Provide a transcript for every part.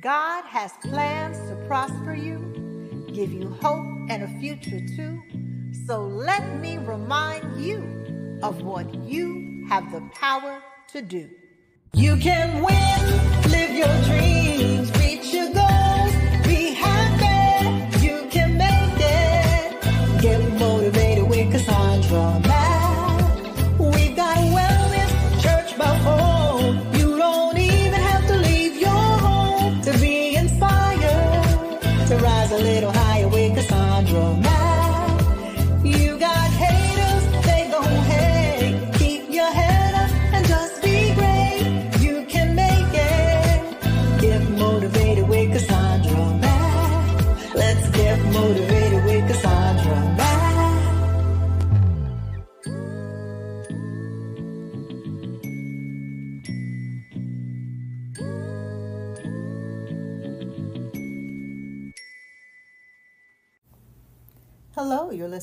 God has plans to prosper you, give you hope and a future too. So let me remind you of what you have the power to do. You can win, live your dreams, rise a little higher with Cassandra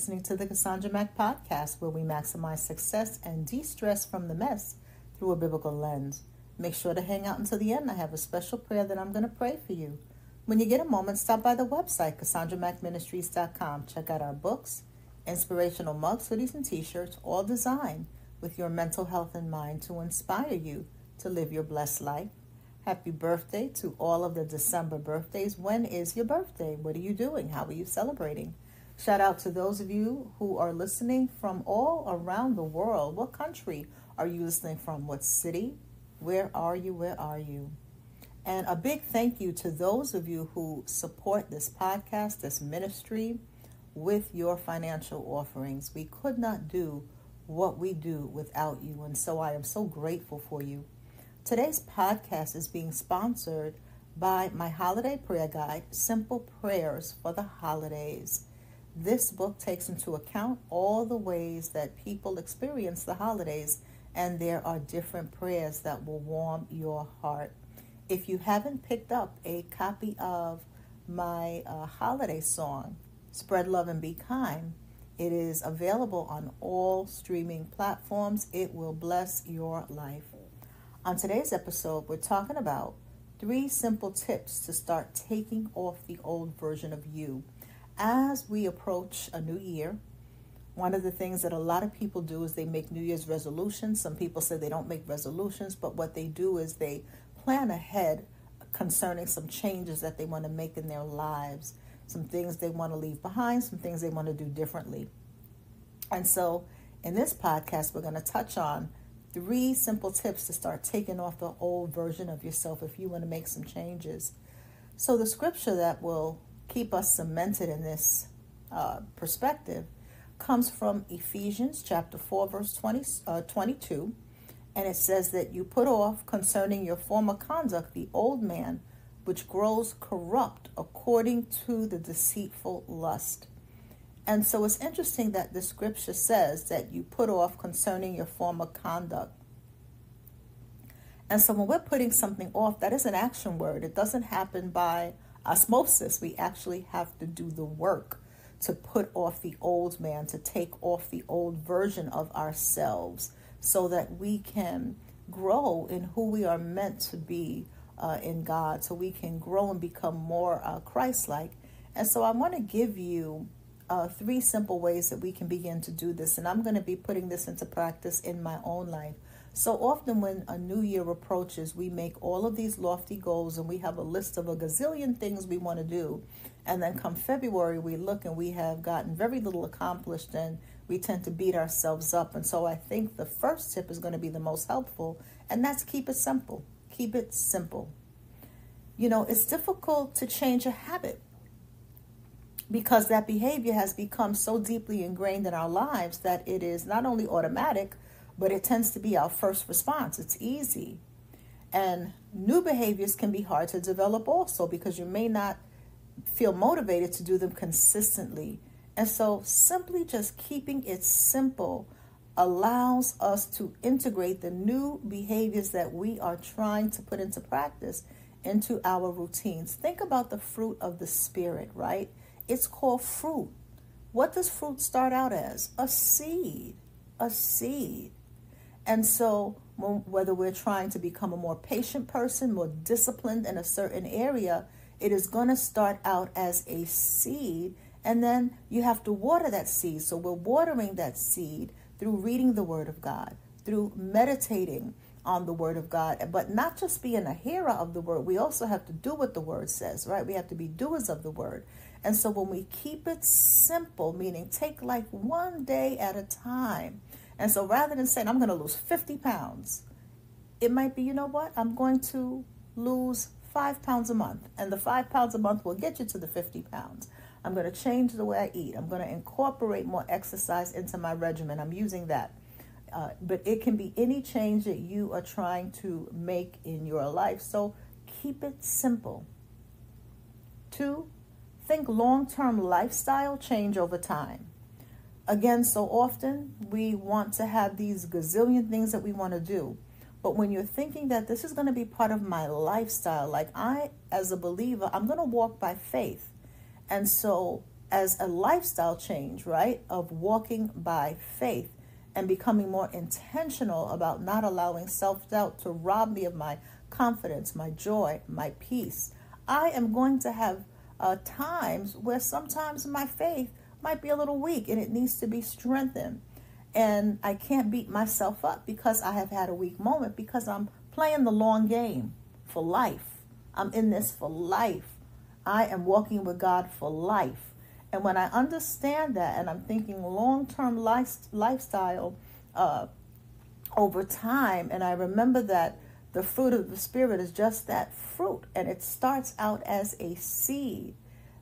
listening to the Cassandra Mack podcast, where we maximize success and de stress from the mess through a biblical lens. Make sure to hang out until the end. I have a special prayer that I'm going to pray for you. When you get a moment, stop by the website, CassandraMackMinistries.com. Check out our books, inspirational mugs, hoodies, and t shirts, all designed with your mental health in mind to inspire you to live your blessed life. Happy birthday to all of the December birthdays. When is your birthday? What are you doing? How are you celebrating? Shout out to those of you who are listening from all around the world. What country are you listening from? What city? Where are you? Where are you? And a big thank you to those of you who support this podcast, this ministry, with your financial offerings. We could not do what we do without you. And so I am so grateful for you. Today's podcast is being sponsored by my holiday prayer guide, Simple Prayers for the Holidays. This book takes into account all the ways that people experience the holidays, and there are different prayers that will warm your heart. If you haven't picked up a copy of my uh, holiday song, Spread Love and Be Kind, it is available on all streaming platforms. It will bless your life. On today's episode, we're talking about three simple tips to start taking off the old version of you as we approach a new year, one of the things that a lot of people do is they make New Year's resolutions. Some people say they don't make resolutions, but what they do is they plan ahead concerning some changes that they want to make in their lives, some things they want to leave behind, some things they want to do differently. And so, in this podcast, we're going to touch on three simple tips to start taking off the old version of yourself if you want to make some changes. So, the scripture that will keep us cemented in this uh, perspective comes from Ephesians chapter 4, verse 20, uh, 22. And it says that you put off concerning your former conduct the old man, which grows corrupt according to the deceitful lust. And so it's interesting that the scripture says that you put off concerning your former conduct. And so when we're putting something off, that is an action word. It doesn't happen by osmosis. We actually have to do the work to put off the old man, to take off the old version of ourselves so that we can grow in who we are meant to be uh, in God, so we can grow and become more uh, Christ like. And so I want to give you uh, three simple ways that we can begin to do this. And I'm going to be putting this into practice in my own life. So often, when a new year approaches, we make all of these lofty goals and we have a list of a gazillion things we want to do. And then come February, we look and we have gotten very little accomplished and we tend to beat ourselves up. And so I think the first tip is going to be the most helpful, and that's keep it simple. Keep it simple. You know, it's difficult to change a habit because that behavior has become so deeply ingrained in our lives that it is not only automatic but it tends to be our first response. It's easy. And new behaviors can be hard to develop also because you may not feel motivated to do them consistently. And so, simply just keeping it simple allows us to integrate the new behaviors that we are trying to put into practice into our routines. Think about the fruit of the Spirit, right? It's called fruit. What does fruit start out as? A seed. A seed. And so whether we're trying to become a more patient person, more disciplined in a certain area, it is going to start out as a seed and then you have to water that seed. So we're watering that seed through reading the Word of God, through meditating on the Word of God, but not just being a hearer of the Word. We also have to do what the Word says, right? We have to be doers of the Word. And so when we keep it simple, meaning take like one day at a time, and so rather than saying, I'm going to lose 50 pounds, it might be, you know what? I'm going to lose five pounds a month. And the five pounds a month will get you to the 50 pounds. I'm going to change the way I eat. I'm going to incorporate more exercise into my regimen. I'm using that. Uh, but it can be any change that you are trying to make in your life. So keep it simple. Two, think long term lifestyle change over time. Again, so often we want to have these gazillion things that we want to do. But when you're thinking that this is going to be part of my lifestyle, like I, as a believer, I'm going to walk by faith. And so, as a lifestyle change, right, of walking by faith and becoming more intentional about not allowing self doubt to rob me of my confidence, my joy, my peace, I am going to have uh, times where sometimes my faith might be a little weak and it needs to be strengthened. And I can't beat myself up because I have had a weak moment because I'm playing the long game for life. I'm in this for life. I am walking with God for life. And when I understand that and I'm thinking long term life, lifestyle uh, over time, and I remember that the fruit of the Spirit is just that fruit and it starts out as a seed,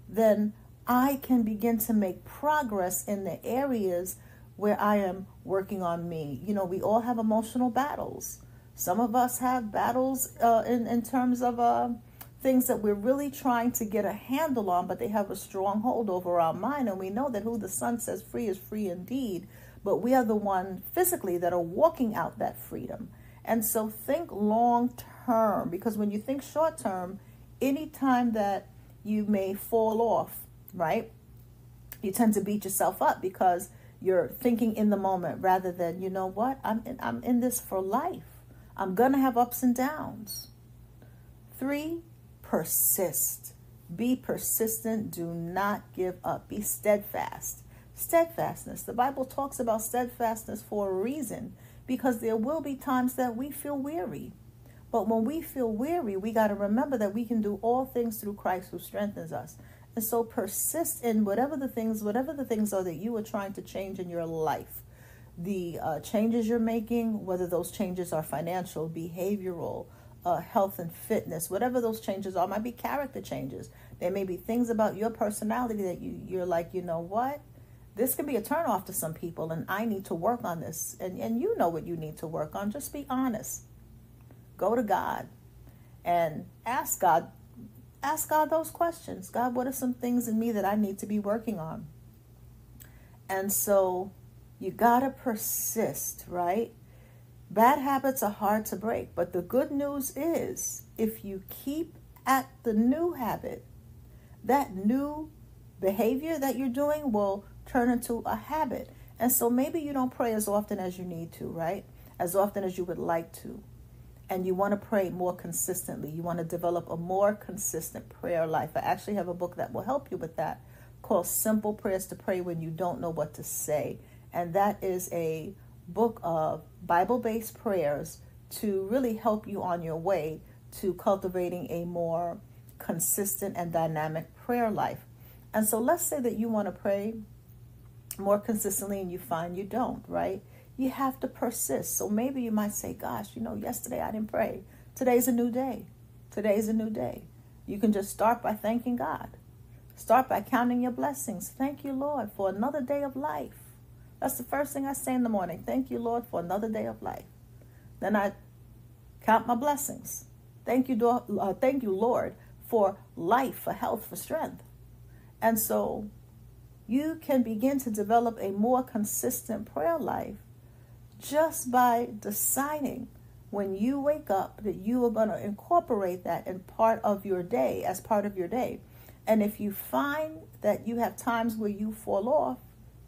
then I can begin to make progress in the areas where I am working on me. You know, we all have emotional battles. Some of us have battles uh, in, in terms of uh, things that we're really trying to get a handle on, but they have a strong hold over our mind. And we know that who the Son says free is free indeed. But we are the one physically that are walking out that freedom. And so think long term, because when you think short term, anytime that you may fall off, right, you tend to beat yourself up because you're thinking in the moment rather than, you know what, I'm in, I'm in this for life. I'm going to have ups and downs. Three, persist. Be persistent. Do not give up. Be steadfast. Steadfastness. The Bible talks about steadfastness for a reason because there will be times that we feel weary. But when we feel weary, we got to remember that we can do all things through Christ who strengthens us. And so persist in whatever the things, whatever the things are that you are trying to change in your life. The uh, changes you're making, whether those changes are financial, behavioral, uh, health and fitness, whatever those changes are, might be character changes. There may be things about your personality that you, you're like, you know what? This can be a turnoff to some people, and I need to work on this. And, and you know what you need to work on. Just be honest. Go to God and ask God, ask God those questions. God, what are some things in me that I need to be working on? And so you got to persist, right? Bad habits are hard to break, but the good news is if you keep at the new habit, that new behavior that you're doing will turn into a habit. And so maybe you don't pray as often as you need to, right? As often as you would like to. And you want to pray more consistently. You want to develop a more consistent prayer life. I actually have a book that will help you with that called Simple Prayers to Pray When You Don't Know What to Say. And that is a book of Bible based prayers to really help you on your way to cultivating a more consistent and dynamic prayer life. And so let's say that you want to pray more consistently and you find you don't, right? You have to persist. So maybe you might say, Gosh, you know, yesterday I didn't pray. Today's a new day. Today's a new day. You can just start by thanking God. Start by counting your blessings. Thank you, Lord, for another day of life. That's the first thing I say in the morning. Thank you, Lord, for another day of life. Then I count my blessings. Thank you, uh, thank you, Lord, for life, for health, for strength. And so you can begin to develop a more consistent prayer life just by deciding when you wake up that you are going to incorporate that in part of your day, as part of your day. And if you find that you have times where you fall off,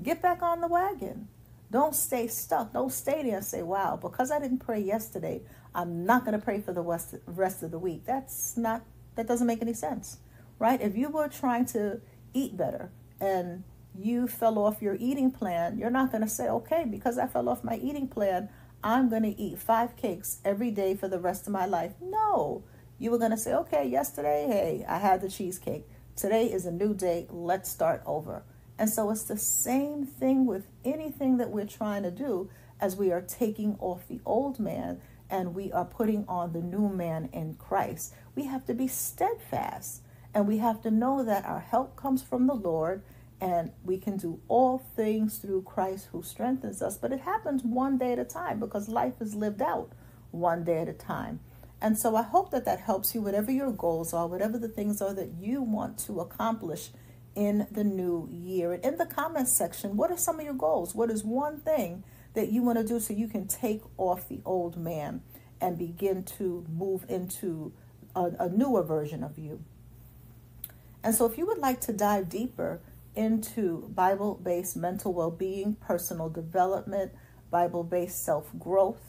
Get back on the wagon. Don't stay stuck. Don't stay there and say, wow, because I didn't pray yesterday, I'm not going to pray for the rest of the week. That's not, that doesn't make any sense, right? If you were trying to eat better and you fell off your eating plan, you're not going to say, okay, because I fell off my eating plan, I'm going to eat five cakes every day for the rest of my life. No, you were going to say, okay, yesterday, hey, I had the cheesecake. Today is a new day. Let's start over. And so it's the same thing with anything that we're trying to do as we are taking off the old man and we are putting on the new man in Christ. We have to be steadfast and we have to know that our help comes from the Lord and we can do all things through Christ who strengthens us. But it happens one day at a time because life is lived out one day at a time. And so I hope that that helps you, whatever your goals are, whatever the things are that you want to accomplish in the new year. And in the comments section, what are some of your goals? What is one thing that you want to do so you can take off the old man and begin to move into a, a newer version of you? And so, if you would like to dive deeper into Bible based mental well being, personal development, Bible based self growth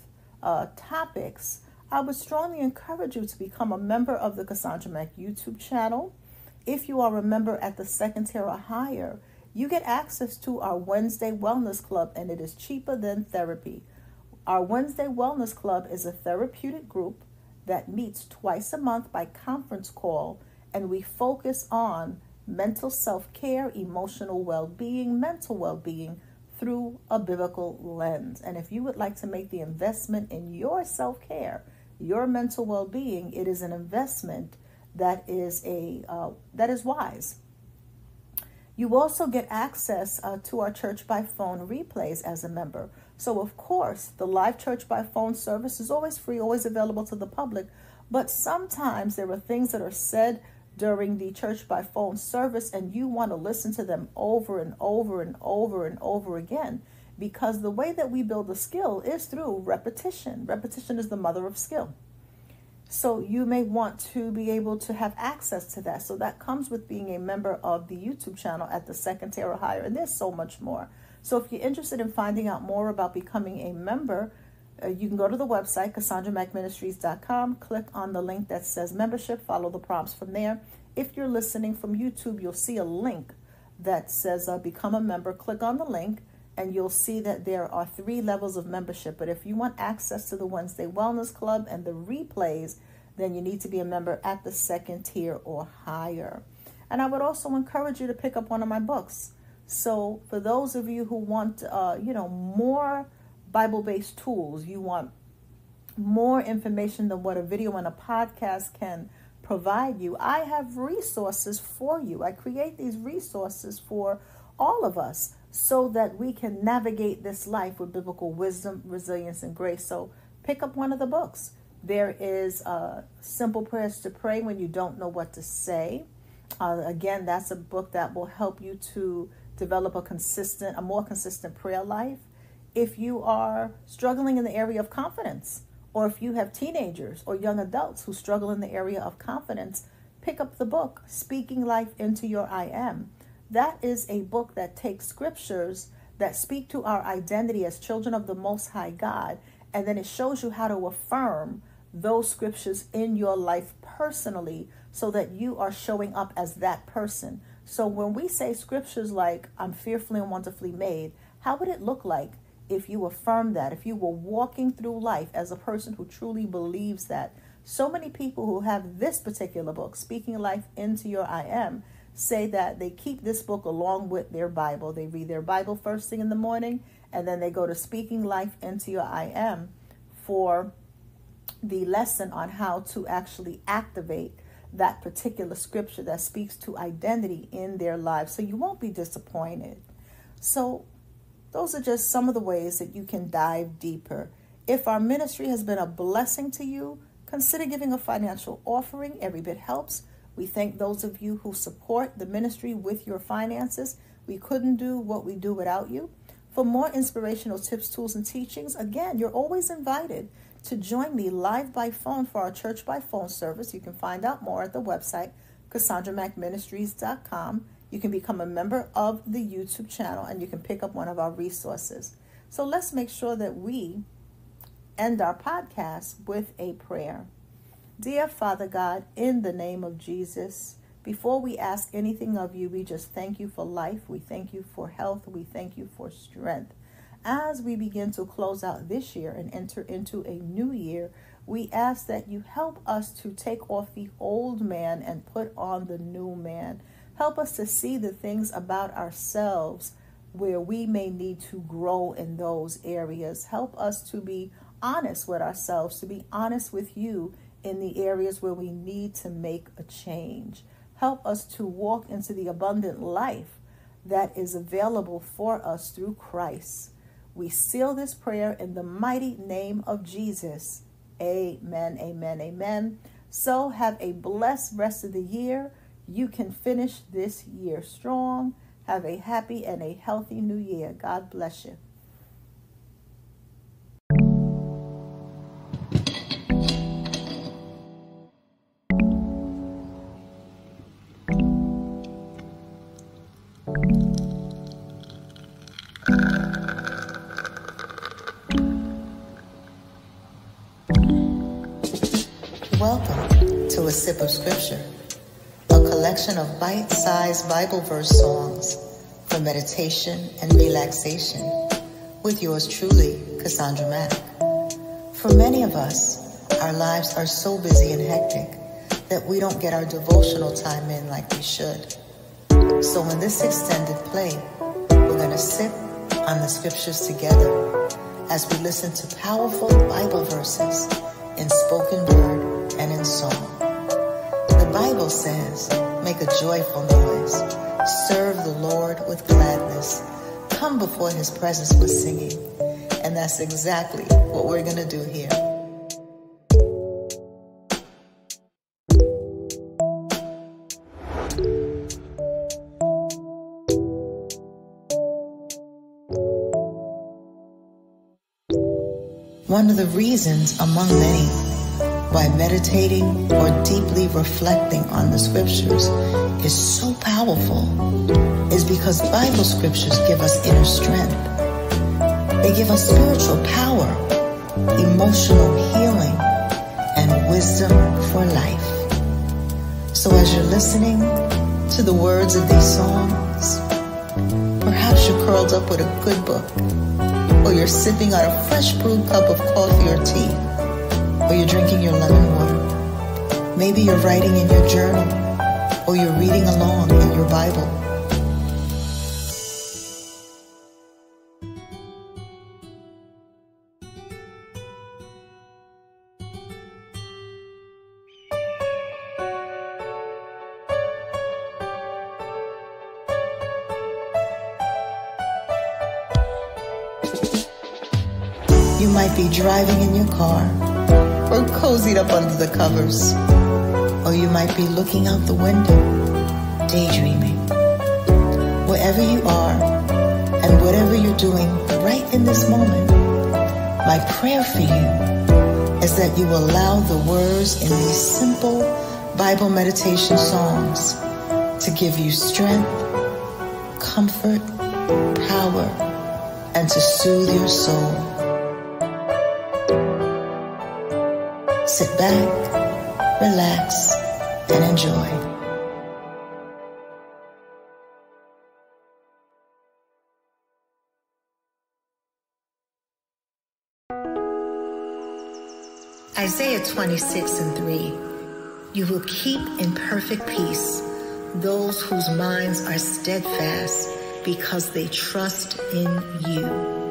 uh, topics, I would strongly encourage you to become a member of the Cassandra Mack YouTube channel. If you are a member at the second tier or higher, you get access to our Wednesday Wellness Club, and it is cheaper than therapy. Our Wednesday Wellness Club is a therapeutic group that meets twice a month by conference call, and we focus on mental self care, emotional well being, mental well being through a biblical lens. And if you would like to make the investment in your self care, your mental well being, it is an investment that is a uh, that is wise. You also get access uh, to our church by phone replays as a member. So, of course, the live church by phone service is always free, always available to the public. But sometimes there are things that are said during the church by phone service, and you want to listen to them over and over and over and over again. Because the way that we build a skill is through repetition. Repetition is the mother of skill. So you may want to be able to have access to that. So that comes with being a member of the YouTube channel at the second tier or higher. And there's so much more. So if you're interested in finding out more about becoming a member, uh, you can go to the website, CassandraMackMinistries.com, click on the link that says membership, follow the prompts from there. If you're listening from YouTube, you'll see a link that says uh, become a member. Click on the link and you'll see that there are three levels of membership. But if you want access to the Wednesday Wellness Club and the replays, then you need to be a member at the second tier or higher. And I would also encourage you to pick up one of my books. So for those of you who want, uh, you know, more Bible-based tools, you want more information than what a video and a podcast can provide you, I have resources for you. I create these resources for all of us so that we can navigate this life with biblical wisdom, resilience, and grace. So pick up one of the books. There is uh, Simple Prayers to Pray When You Don't Know What to Say. Uh, again, that's a book that will help you to develop a consistent, a more consistent prayer life. If you are struggling in the area of confidence, or if you have teenagers or young adults who struggle in the area of confidence, pick up the book, Speaking Life into Your I Am. That is a book that takes scriptures that speak to our identity as children of the Most High God, and then it shows you how to affirm those scriptures in your life personally so that you are showing up as that person. So when we say scriptures like, I'm fearfully and wonderfully made, how would it look like if you affirm that, if you were walking through life as a person who truly believes that? So many people who have this particular book, Speaking Life into Your I Am, say that they keep this book along with their Bible. They read their Bible first thing in the morning, and then they go to Speaking Life into Your I Am for the lesson on how to actually activate that particular scripture that speaks to identity in their lives. So you won't be disappointed. So, those are just some of the ways that you can dive deeper. If our ministry has been a blessing to you, consider giving a financial offering. Every bit helps. We thank those of you who support the ministry with your finances. We couldn't do what we do without you. For more inspirational tips, tools, and teachings, again, you're always invited to join me live by phone for our church by phone service. You can find out more at the website, CassandraMackMinistries.com. You can become a member of the YouTube channel and you can pick up one of our resources. So let's make sure that we end our podcast with a prayer. Dear Father God, in the name of Jesus, before we ask anything of you, we just thank you for life. We thank you for health. We thank you for strength. As we begin to close out this year and enter into a new year, we ask that you help us to take off the old man and put on the new man. Help us to see the things about ourselves where we may need to grow in those areas. Help us to be honest with ourselves, to be honest with you in the areas where we need to make a change. Help us to walk into the abundant life that is available for us through Christ. We seal this prayer in the mighty name of Jesus. Amen, amen, amen. So have a blessed rest of the year. You can finish this year strong. Have a happy and a healthy new year. God bless you. Welcome to A Sip of Scripture, collection of bite sized Bible verse songs for meditation and relaxation with yours truly, Cassandra Mack. For many of us, our lives are so busy and hectic that we don't get our devotional time in like we should. So, in this extended play, we're going to sip on the scriptures together as we listen to powerful Bible verses in spoken word and in song. The Bible says, make a joyful noise, serve the Lord with gladness, come before his presence with singing. And that's exactly what we're going to do here. One of the reasons among many why meditating or deeply reflecting on the scriptures is so powerful is because Bible scriptures give us inner strength. They give us spiritual power, emotional healing, and wisdom for life. So as you're listening to the words of these songs, perhaps you're curled up with a good book, or you're sipping on a fresh brewed cup of coffee or tea or you're drinking your lemon water. Maybe you're writing in your journal or you're reading along in your Bible. You might be driving in your car or cozied up under the covers. Or you might be looking out the window, daydreaming. Wherever you are and whatever you're doing right in this moment, my prayer for you is that you allow the words in these simple Bible meditation songs to give you strength, comfort, power, and to soothe your soul. Sit back, relax, and enjoy. Isaiah 26 and 3 You will keep in perfect peace those whose minds are steadfast because they trust in you.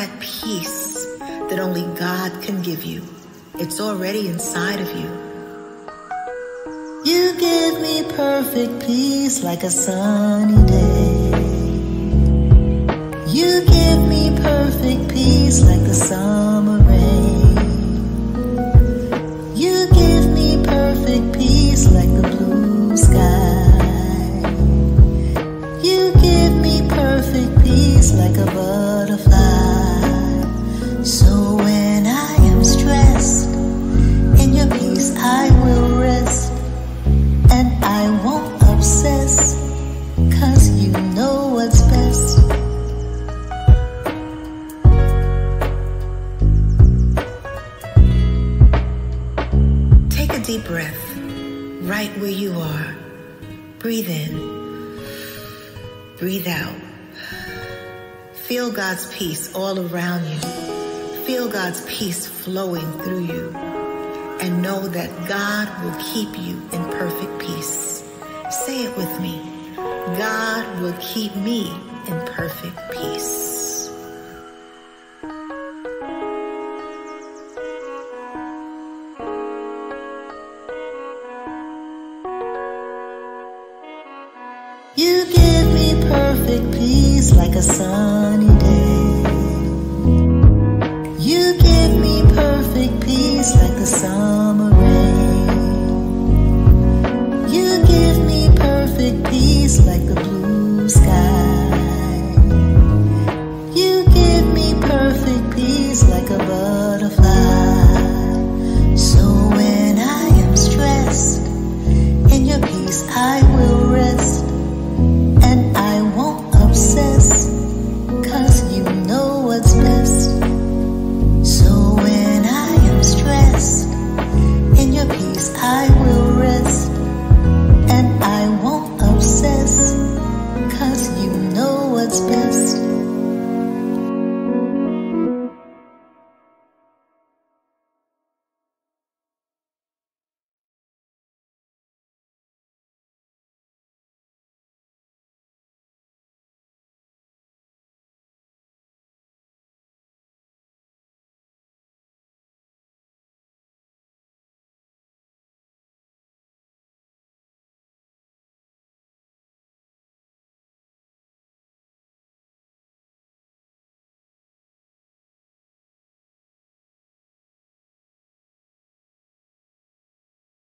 That peace that only God can give you. It's already inside of you. You give me perfect peace like a sunny day. You give me perfect peace like the summer rain. You give me perfect peace like the blue sky. You give me perfect peace like a butterfly. Breath right where you are. Breathe in, breathe out. Feel God's peace all around you. Feel God's peace flowing through you. And know that God will keep you in perfect peace. Say it with me. God will keep me in perfect peace. Perfect peace like a sunny day. You give me perfect peace like the summer